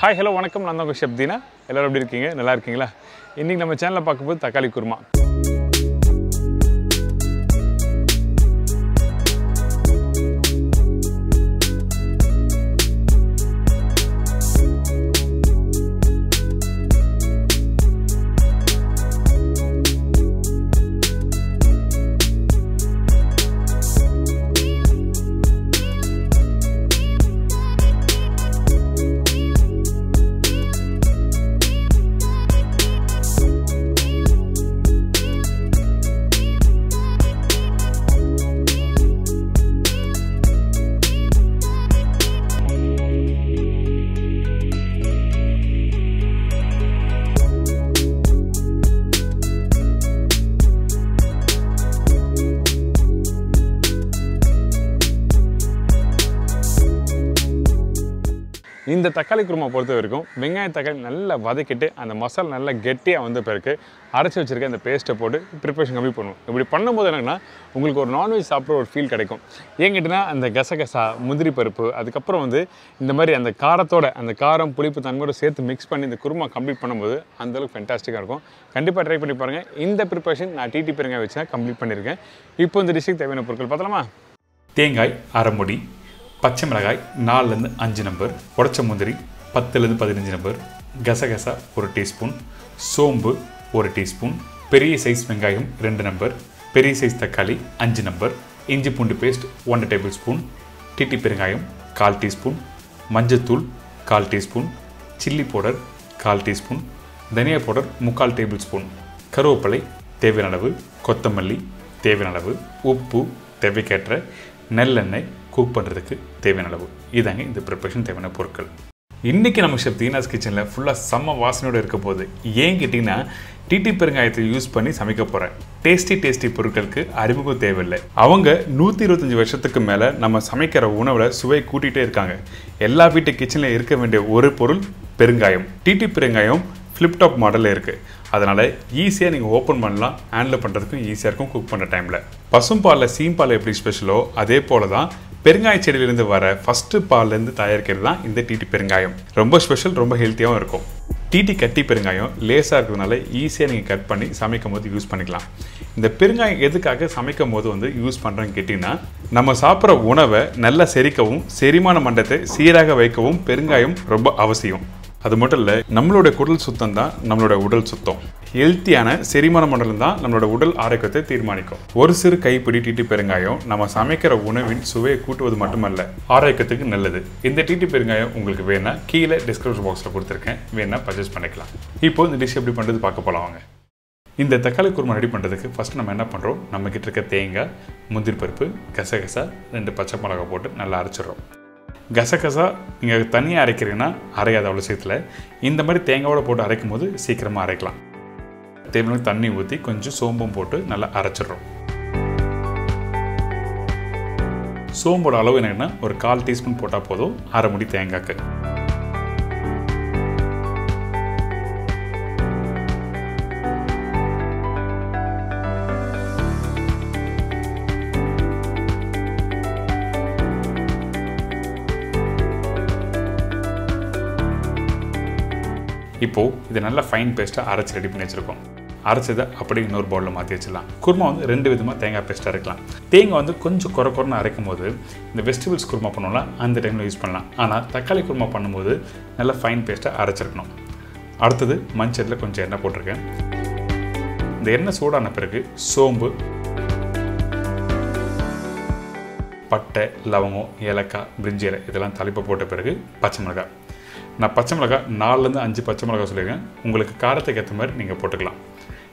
Hi hello வணக்கம். நான் தான் உங்கள் ஷப்தீனா எல்லோரும் எப்படி இருக்கீங்க? நல்லா இருக்கீங்களா? இன்றைக்கி நம்ம சேனலில் பார்க்கும்போது தக்காளி குருமா. இந்த தக்காளி குருமா பொறுத்த வரைக்கும் வெங்காய தக்காளி நல்லா வதக்கிட்டு அந்த மசாலா நல்லா கெட்டியாக வந்த பிறகு அரைச்சி வச்சுருக்க அந்த பேஸ்ட்டை போட்டு ப்ரிப்பரேஷன் கம்மி பண்ணுவோம். இப்படி பண்ணும்போது என்னென்னா உங்களுக்கு ஒரு நான்வெஜ் சாப்பிட்ற ஒரு ஃபீல் கிடைக்கும். ஏன் அந்த கசகசா முந்திரி பருப்பு அதுக்கப்புறம் வந்து இந்த மாதிரி அந்த காரத்தோட அந்த காரம் புளிப்பு தன்மையோட சேர்த்து மிக்ஸ் பண்ணி இந்த குருமா கம்ப்ளீட் பண்ணும்போது அந்தளவுக்கு ஃபென்டாஸ்டிக்காக இருக்கும். கண்டிப்பாக ட்ரை பண்ணி பாருங்கள் இந்த ப்ரிப்பரேஷன் நான் டிடி பெருங்காய் வச்சு தான் கம்ப்ளீட் பண்ணியிருக்கேன். இப்போ இந்த டிஷ்ஷுக்கு தேவையான பொருட்கள் பார்த்தலாமா தேங்காய் அரைமுடி பச்சை மிளகாய் நாலுலேருந்து அஞ்சு நம்பர் உடச்ச முந்திரி பத்துலேருந்து பதினஞ்சு நம்பர் கசகசா ஒரு டீஸ்பூன் சோம்பு ஒரு டீஸ்பூன் பெரிய சைஸ் வெங்காயம் ரெண்டு நம்பர் பெரிய சைஸ் தக்காளி அஞ்சு நம்பர் இஞ்சி பூண்டு பேஸ்ட் ஒன்று டேபிள் ஸ்பூன் டிட்டி பெருங்காயம் கால் டீஸ்பூன் மஞ்சத்தூள் கால் டீஸ்பூன் சில்லி பவுடர் கால் டீஸ்பூன் தனியா பவுடர் முக்கால் டேபிள் ஸ்பூன். கருவேப்பிலை தேவையான அளவு கொத்தமல்லி தேவையான அளவு உப்பு தேவைக்கேற்ற நெல்லெண்ணெய் குக் பண்ணுறதுக்கு தேவையான அளவு. இதாங்க இந்த ப்ரிப்பரேஷன் தேவையான பொருட்கள். இன்றைக்கி நம்ம ஷெஃப் தீனாஸ் கிச்சனில் ஃபுல்லாக செம்ம வாசனையோடு இருக்க போகுது. ஏன் கேட்டிங்கன்னா டிடி பெருங்காயத்தை யூஸ் பண்ணி சமைக்க போகிறேன் டேஸ்டி டேஸ்டி பொருட்களுக்கு அறிமுகம் தேவையில்லை. அவங்க நூற்றி இருபத்தஞ்சி வருஷத்துக்கு மேலே நம்ம சமைக்கிற உணவில் சுவை கூட்டிகிட்டே இருக்காங்க. எல்லா வீட்டு கிச்சனில் இருக்க வேண்டிய ஒரு பொருள் பெருங்காயம். டிடி பெருங்காயம் ஃப்ளிப்டாப் மாடலில் இருக்குது அதனால் ஈஸியாக நீங்கள் ஓப்பன் பண்ணலாம் ஹேண்டில் பண்ணுறதுக்கும் ஈஸியாக இருக்கும் குக் பண்ணுற டைமில் பசும்பாலில் சீம்பால் எப்படி ஸ்பெஷலோ அதே போல் தான் பெருங்காய செடியிலேருந்து வர ஃபஸ்ட்டு பால்லேருந்து தயாரிக்கிறது தான் இந்த டிடி பெருங்காயம். ரொம்ப ஸ்பெஷல் ரொம்ப ஹெல்த்தியாகவும் இருக்கும். டிடி கட்டி பெருங்காயம் லேசாக இருக்கிறதுனால ஈஸியாக நீங்கள் கட் பண்ணி சமைக்கும் போது யூஸ் பண்ணிக்கலாம். இந்த பெருங்காயம் எதுக்காக சமைக்கும் போது வந்து யூஸ் பண்ணுறேன்னு கேட்டிங்கன்னா நம்ம சாப்பிட்ற உணவை நல்லா செரிக்கவும் செரிமான மண்டத்தை சீராக வைக்கவும் பெருங்காயம் ரொம்ப அவசியம். அது மட்டும் இல்லை நம்மளோட குடல் சுத்தம் தான் நம்மளோட உடல் சுத்தம். ஹெல்த்தியான செரிமான மண்டலம் தான் நம்மளோட உடல் ஆரோக்கியத்தை தீர்மானிக்கும். ஒரு சிறு கைப்பிடி டிட்டி பெருங்காயம் நம்ம சமைக்கிற உணவின் சுவையை கூட்டுவது மட்டுமல்ல ஆரோக்கியத்துக்கு நல்லது. இந்த டிட்டி பெருங்காயம் உங்களுக்கு வேணா கீழே டிஸ்கிரிப்ஷன் பாக்ஸில் கொடுத்துருக்கேன். வேணா பர்ச்சேஸ் பண்ணிக்கலாம். இப்போ இந்த டிஷ் எப்படி பண்ணுறது பார்க்க போகலாம் வாங்க. இந்த தக்காளி குருமா ரெடி பண்ணுறதுக்கு ஃபஸ்ட் நம்ம என்ன பண்ணுறோம் நம்மக்கிட்ட இருக்க தேங்காய் முந்திரி பருப்பு கசகசா ரெண்டு பச்சை மிளகா போட்டு நல்லா அரைச்சிடுறோம். கசகசா நீங்கள் தனியாக அரைக்கிறீங்கன்னா அரையாத அவ்வளோ சீக்கிரத்தில். இந்த மாதிரி தேங்காவோட போட்டு அரைக்கும் போது சீக்கிரமாக அரைக்கலாம். தேவையான தண்ணி ஊற்றி கொஞ்சம் சோம்பும் போட்டு நல்லா அரைச்சிடுறோம். சோம்போட அளவு என்னென்னா ஒரு கால் டீஸ்பூன் போட்டால் போதும் அரை முடி தேங்காய்க்கு. இப்போது இது நல்லா ஃபைன் பேஸ்ட்டாக அரைச்சி ரெடி பண்ணி வச்சுருக்கோம். அரைச்சதை அப்படியே இன்னொரு பவுலில் மாற்றி வச்சிடலாம். குருமா வந்து ரெண்டு விதமாக தேங்காய் பேஸ்ட்டாக இருக்கலாம். தேங்காய் வந்து கொஞ்சம் குறை குறைன்னு அரைக்கும் போது இந்த வெஜிடபிள்ஸ் குருமா பண்ணோம்னா அந்த டைமில் யூஸ் பண்ணலாம். ஆனால் தக்காளி குருமா பண்ணும்போது நல்லா ஃபைன் பேஸ்ட்டாக அரைச்சிருக்கணும். அடுத்தது மஞ்சளில் கொஞ்சம் எண்ணெய் போட்டிருக்கேன். இந்த எண்ணெய் சூடான பிறகு சோம்பு பட்டை லவங்கம் ஏலக்காய் பிரிஞ்சி இலை இதெல்லாம் தலைப்பு போட்ட பிறகு பச்சை மிளகாய். நான் பச்சை மிளகாய் நாலுலேருந்து அஞ்சு பச்சை மிளகாய் சொல்லியிருக்கேன். உங்களுக்கு காரத்துக்கு ஏற்ற மாதிரி நீங்கள் போட்டுக்கலாம்.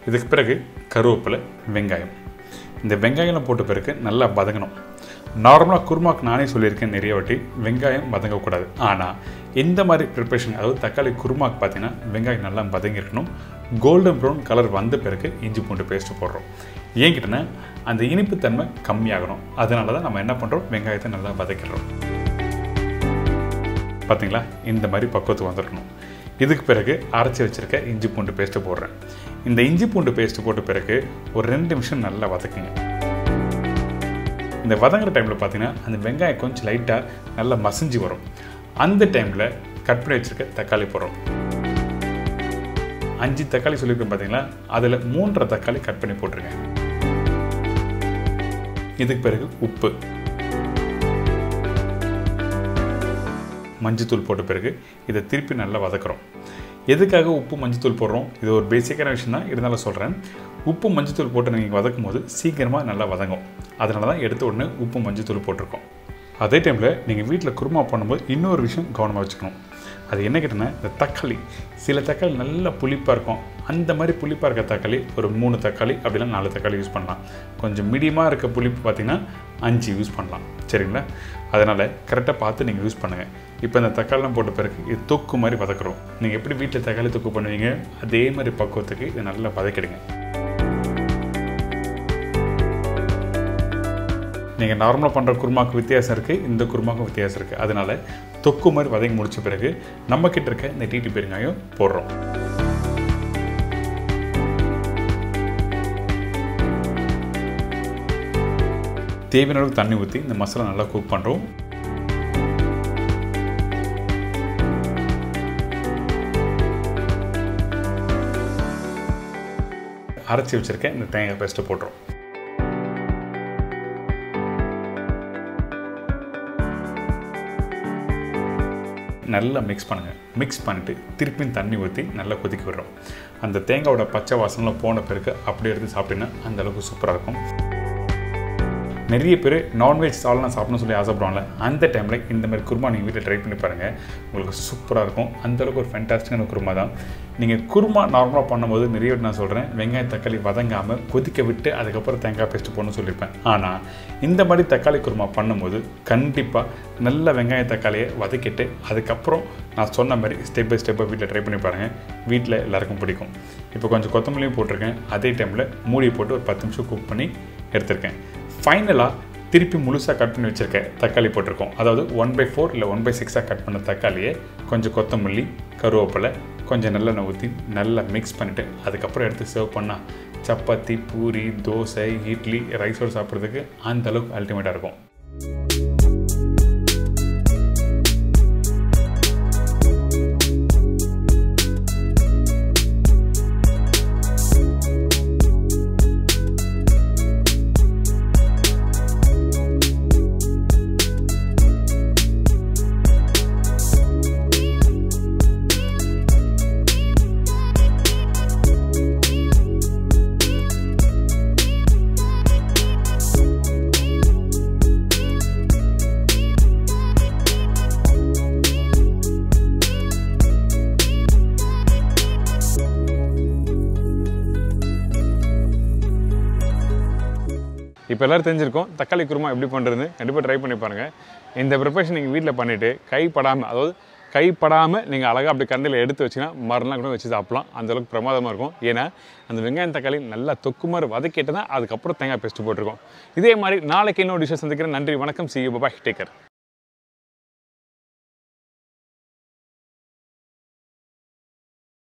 இதுக்கு பிறகு கருவேப்பிலை வெங்காயம். இந்த வெங்காயம் போட்ட பிறகு நல்லா வதங்கணும். நார்மலாக குருமாக்கு நானே சொல்லியிருக்கேன் நிறைய வாட்டி வெங்காயம் வதங்கக்கூடாது. ஆனால் இந்த மாதிரி ப்ரிப்ரேஷன் அதாவது தக்காளி குருமாக்கு பார்த்தீங்கன்னா வெங்காயம் நல்லா வதங்கிருக்கணும் கோல்டன் ப்ரௌன் கலர் வந்த பிறகு இஞ்சி பூண்டு பேஸ்ட்டு போடுறோம். ஏன் கிட்டனா அந்த இனிப்புத்தன்மை கம்மியாகணும். அதனால தான் நம்ம என்ன பண்ணுறோம் வெங்காயத்தை நல்லா வதக்கிடுறோம் பார்த்தீங்களா இந்த மாதிரி பக்குவத்துக்கு வந்துடணும் இதுக்கு பிறகு அரைச்சி வச்சுருக்க இஞ்சி பூண்டு பேஸ்ட்டு போடுறேன். இந்த இஞ்சி பூண்டு பேஸ்ட்டு போட்ட பிறகு ஒரு ரெண்டு நிமிஷம் நல்லா வதக்குங்க. இந்த வதங்குற டைமில் பார்த்தீங்கன்னா அந்த வெங்காயம் கொஞ்சம் லைட்டாக நல்லா மசிஞ்சு வரும். அந்த டைமில் கட் பண்ணி வச்சுருக்க தக்காளி போடுறோம். அஞ்சு தக்காளி சொல்லியிருக்கேன் பார்த்தீங்களா அதில் மூன்றரை தக்காளி கட் பண்ணி போட்டுருங்க இதுக்கு பிறகு உப்பு. மஞ்சத்தூள் போட்ட பிறகு இதை திருப்பி நல்லா வதக்குறோம். எதுக்காக உப்பு மஞ்சத்தூள் போடுறோம்? இது ஒரு பேசிக்கான விஷயம் தான் இருந்தாலும் சொல்கிறேன் உப்பு மஞ்சத்தூள் போட்டு நீங்கள் வதக்கும் போது சீக்கிரமாக நல்லா வதங்கும். அதனால தான் எடுத்த உடனே உப்பு மஞ்சத்தூள் போட்டிருக்கோம். அதே டைமில் நீங்கள் வீட்டில் குருமா பண்ணும்போது இன்னொரு விஷயம் கவனமாக வச்சுக்கணும். அது என்ன கேட்டோன்னா இந்த தக்காளி. சில தக்காளி நல்லா புளிப்பாக இருக்கும். அந்த மாதிரி புளிப்பாக இருக்க தக்காளி ஒரு மூணு தக்காளி அப்படிலாம் நாலு தக்காளி யூஸ் பண்ணலாம். கொஞ்சம் மீடியமாக இருக்க புளிப்பு பார்த்தீங்கன்னா அஞ்சு யூஸ் பண்ணலாம். சரிங்களா? அதனால் கரெக்டாக பார்த்து நீங்கள் யூஸ் பண்ணுங்கள் இப்போ இந்த தக்காளிலாம் போட்ட பிறகு இது தொக்கு மாதிரி வதக்குறோம். நீங்கள் எப்படி வீட்டில் தக்காளி தொக்கு பண்ணுவீங்க? அதே மாதிரி பக்குவத்துக்கு இதை நல்லா வதக்கிடுங்க. நீங்கள் நார்மலாக பண்ணுற குருமாவுக்கு வித்தியாசம் இருக்குது இந்த குருமாக்கும் வித்தியாசம் இருக்குது அதனால் தொக்கு மாதிரி வதங்கி முடித்த பிறகு நம்மக்கிட்ட இருக்க இந்த டிடி பெருங்காயம் போடுறோம். தேவையான அளவு தண்ணி ஊற்றி இந்த மசாலா நல்லா குக் பண்ணுறோம் அரைச்சி வச்சுருக்கேன் இந்த தேங்காய் பேஸ்ட்டை போட்டுரும் நல்லா மிக்ஸ் பண்ணுங்கள் மிக்ஸ் பண்ணிட்டு திருப்பியும் தண்ணி ஊற்றி நல்லா கொதிக்க விடுறோம். அந்த தேங்காயோட பச்சை வாசனைலாம் போன பிறகு அப்படியே எடுத்து சாப்பிட்டீங்கன்னா அந்த அளவுக்கு சூப்பராக இருக்கும். நிறைய பேர் நான்வெஜ் சால்லாம் சாப்பிடணும்னு சொல்லி ஆசைப்படுவாங்கல்ல அந்த டைமில் இந்த மாதிரி குருமா நீங்கள் வீட்டில் ட்ரை பண்ணி பாருங்கள் உங்களுக்கு சூப்பராக இருக்கும். அந்தளவுக்கு ஒரு ஃபென்டாஸ்டிக்கான குருமா தான். நீங்கள் குருமா நார்மலாக பண்ணும்போது நிறைய நான் சொல்கிறேன் வெங்காயம் தக்காளி வதங்காமல் கொதிக்க விட்டு அதுக்கப்புறம் தேங்காய் பேஸ்ட் போடணும்னு சொல்லியிருப்பேன். ஆனால் இந்த மாதிரி தக்காளி குருமா பண்ணும்போது கண்டிப்பாக நல்ல வெங்காய தக்காளியை வதக்கிட்டு அதுக்கப்புறம் நான் சொன்ன மாதிரி ஸ்டெப் பை ஸ்டெப்பாக வீட்டில் ட்ரை பண்ணி பாருங்கள் வீட்டில் எல்லாருக்கும் பிடிக்கும். இப்போ கொஞ்சம் கொத்தமல்லியும் போட்டிருக்கேன். அதே டைமில் மூடி போட்டு ஒரு பத்து நிமிஷம் குக் பண்ணி எடுத்திருக்கேன். ஃபைனலாக திருப்பி முழுசாக கட் பண்ணி வச்சுருக்க தக்காளி போட்டிருக்கோம். அதாவது ஒன் பை ஃபோர் இல்லை ஒன் பை சிக்ஸாக கட் பண்ண தக்காளியை கொஞ்சம் கொத்தமல்லி கருவேப்பிலை கொஞ்சம் நல்லெண்ணெய் ஊற்றி நல்லா மிக்ஸ் பண்ணிவிட்டு அதுக்கப்புறம் எடுத்து சர்வ் பண்ணால் சப்பாத்தி பூரி தோசை இட்லி ரைஸோடு சாப்பிட்றதுக்கு அந்தளவுக்கு அல்டிமேட்டாக இருக்கும். இப்போ எல்லோரும் தெரிஞ்சிருக்கோம் தக்காளி குருமா எப்படி பண்ணுறதுன்னு கண்டிப்பாக ட்ரை பண்ணி பாருங்கள் இந்த ப்ரிப்பரேஷன் நீங்கள் வீட்டில் பண்ணிவிட்டு கைப்படாமல் அதாவது கைப்படாமல் நீங்கள் அழகாக அப்படி கண்டையில் எடுத்து வச்சிங்கன்னா மறுநாள் கூட வச்சு சாப்பிட்லாம். அந்தளவுக்கு பிரமாதமாக இருக்கும். ஏன்னா அந்த வெங்காயம் தக்காளி நல்லா தொக்கு மாதிரி வதக்கிட்டு தான் அதுக்கப்புறம் தேங்காய் பேஸ்ட்டு போட்டிருக்கோம். இதே மாதிரி நாளைக்கு இன்னொரு டிஷ்ஷை சந்திக்கிறேன். நன்றி வணக்கம். சி பாய் டேக்கர்